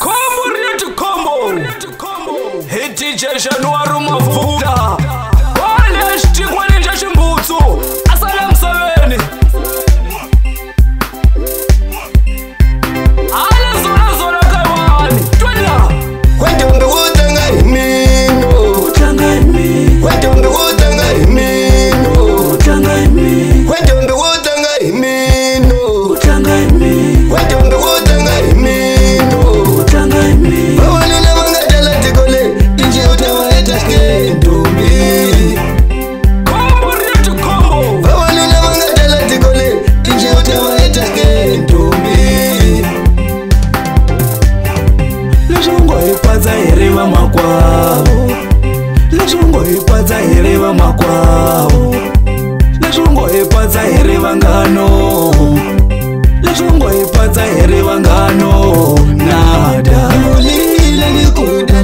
khombo rinoti khombo hi tiche xanuwari mafu ngoipadza here vamakwavo leswi u ngoipadza here vangano leswi u ngoipadza here vangano nadaulile nikuda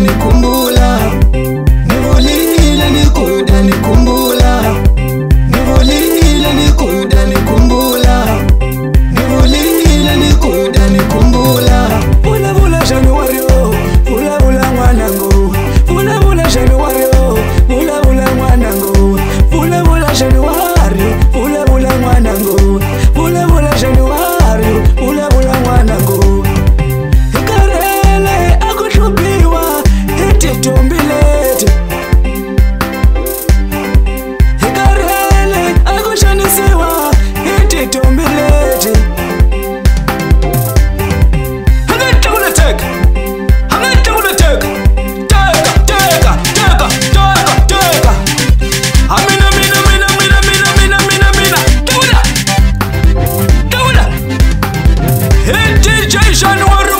vision